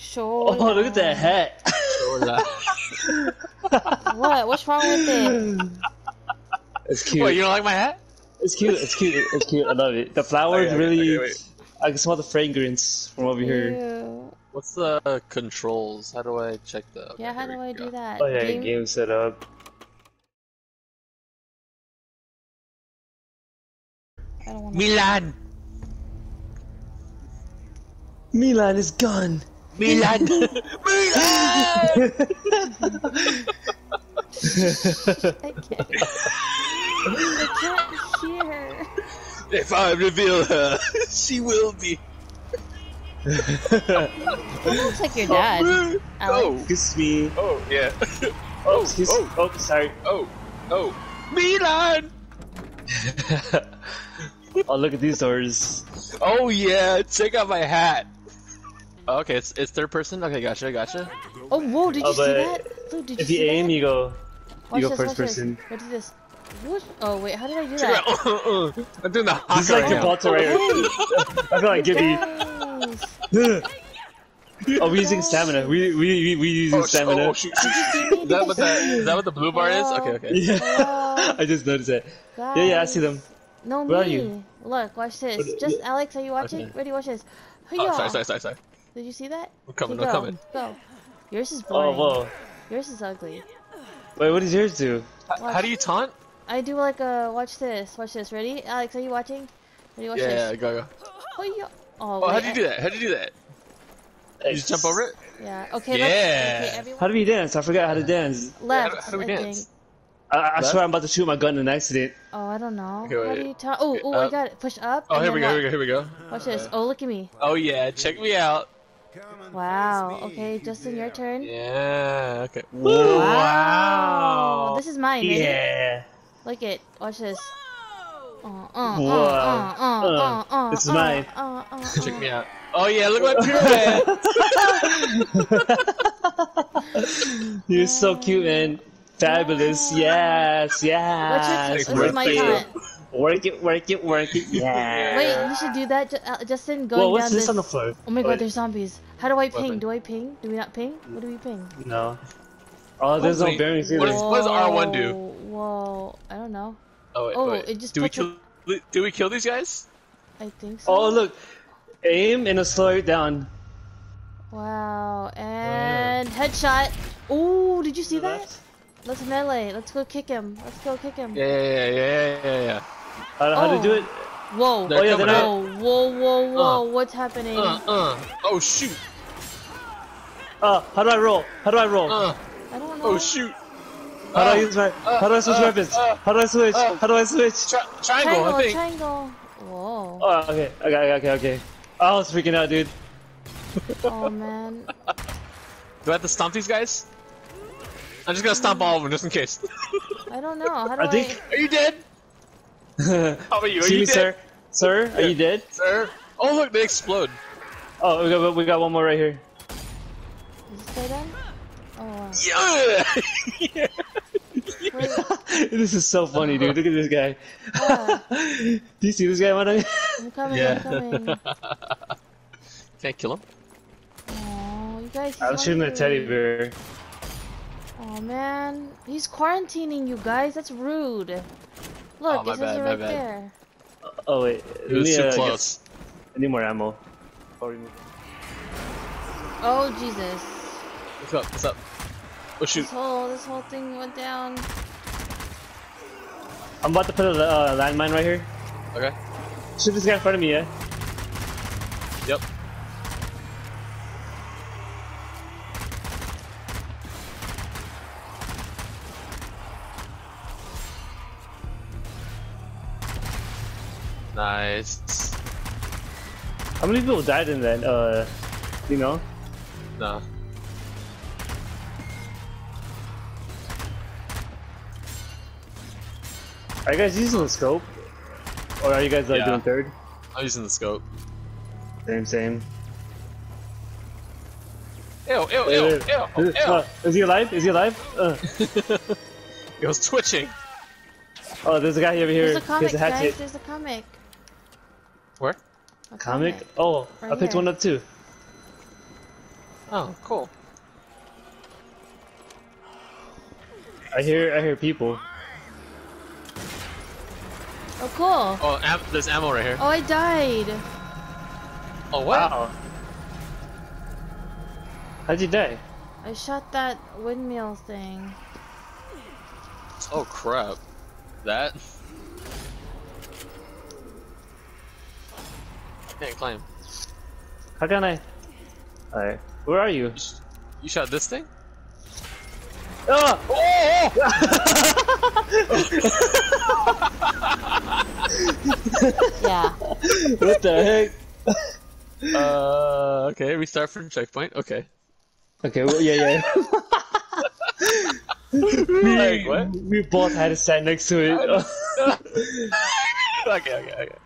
Sure. Oh, look at that hat. What? What's wrong with it? It's cute. What, you don't like my hat? It's cute. It's cute. It's cute. I love it. The flowers Okay, okay, really. okay, wait. I can smell the fragrance from over here. Ew. What's the controls? How do I check the? Yeah, how do I go. do that? Oh yeah, Game- game setup. I don't want Milan. Mulan is gone. Milan. Milan. I can't. I can't hear. if I reveal her, she will be. That looks like your oh, dad. Oh, Alex. Excuse me. oh yeah. Oh, excuse. oh. Oh, sorry. Oh, oh, Milan. Oh, look at these doors. Oh yeah, check out my hat. Oh, okay, it's it's third person. Okay, gotcha, gotcha. Oh, whoa, did you Oh, see that? Dude, did If you see aim, that? you go. Watch go this, first person. This. What is this? What? Oh, wait, how did I do that? out. I'm doing the This is like right your now. Right here. Oh, I feel like Gibby. Oh, we using stamina. We we we, we using Oh, stamina. oh, shoot, shoot, shoot. Is that what the is that what the blue bar is? Okay, okay. Yeah, Hello. I just noticed it. Yeah, yeah, I see them. No, Where are me. you? Look, watch this. What- Just yeah. Alex, are you watching? Okay. Ready? Watch this. Oh, Hiya. sorry, sorry, sorry, sorry. Did you see that? We're coming, Okay, I'm go, coming. Go. Yours is boring. Oh, whoa. Yours is ugly. Wait, what does yours do? H- How do you taunt? I do like a. Watch this. Watch this. Ready? Alex, are you watching? Ready? Watch Yeah, yeah, this. go, go. Hiya. Oh, Oh, how do you do that? How do you do that? You just jump over it? Yeah. Okay. Yeah. Okay, everyone. How do we dance? I forgot how to dance. Left. how do we I dance? think. I, I swear I'm about to shoot my gun in an accident. Oh, I don't know. Okay, How do you tell? Oh, oh, I uh, got it. Push up. Oh, here we then go, here we go, here we go. Watch this. Uh, oh, look at me. Oh yeah, check me out. Wow. Okay, Justin, your turn. Yeah, okay. Wow. This is mine. Ready? Yeah. Look it. Watch this. Uh, uh, uh, Wow. uh, uh, uh, uh, This is uh, mine. Uh, uh, Check me out. Oh yeah, look at my pyramid. You're so cute, man. Fabulous. Yes, yes. What's your, Thanks, this is my it. Taunt. Work it, work it, work it. Yeah. Wait, you should do that, Ju- uh, Justin. Going Whoa, what's down this this. on the floor? Oh my Wait. god, there's zombies. How do I ping? Weapon. Do I ping? Do we not ping? What do we ping? No. Oh, there's no Wait, bearings what either. is- what does R1 do? Whoa, Whoa, I don't know. Oh wait, Oh, wait. it just do we puts kill? Do we kill these guys? I think so. Oh, look. Aim and a slow it down. Wow, and headshot. Oh, did you see that? Let's melee. Let's go kick him. Let's go kick him. Yeah, yeah, yeah, yeah, yeah, yeah. How, how to do it? Whoa. They're Oh, yeah, coming they're out. Whoa, whoa, whoa, whoa. Uh. What's happening? Uh, uh. Oh shoot. Uh, how do I roll? How do I roll? Uh. I don't know. Oh shoot. how do I uh, use my? How do I switch uh, weapons? uh, how do I switch? uh. how do I switch? Tri- triangle, triangle, I think. triangle. Whoa. Oh, okay, okay, okay, okay. I was freaking out, dude. Oh man. Do I have to stomp these guys? I'm just gonna stomp all of them just in case. I don't know. How do I? I think. Are you dead? Oh, How about you? Are See you me, dead, sir? Sir, are you dead? sir? Oh look, they explode. Oh, we got we got one more right here. Is this guy done? Oh. wow. Yeah. yeah. Wait, this is so funny, dude. Look at this guy. Yeah. Do you see this guy, Mata? I'm coming. Yeah. I'm coming. Can I kill him? Oh, you guys. I was shooting a teddy bear. Oh man, he's quarantining you guys. That's rude. Look, Oh, my it says bad, it my right bad. there. Oh wait, It was Let too uh, get- close. I need more ammo. Oh, Oh Jesus! What's up? What's up? Oh shoot. This whole this whole thing went down. I'm about to put a uh, landmine right here. Okay. Shoot this guy in front of me, yeah? Nice. How many people died in that? Uh, you know? No. Are you guys using the scope? Or are you guys like Yeah. doing third? I'm using the scope. Same, same. Ew, ew, ew, Wait, ew, ew, Is, uh, is he alive? Is he alive? Uh. It was twitching. Oh, there's a guy over here. There's a He comic, has a guys. There's a comic. Where? A Comic? Oh, Right I picked here. one up too. Oh, cool. I hear I hear people. Oh, cool. Oh, am there's ammo right here. Oh, I died. Oh, wow. Wow. How'd you die? I shot that windmill thing. Oh, crap. That? Can't climb. How can I? Alright. Where are you? You, sh you shot this thing? Oh! Yeah. what the heck? Uh, okay, restart from checkpoint. Okay. Okay, well, yeah, yeah. Like, what? We both had to stand next to it. okay, okay, okay.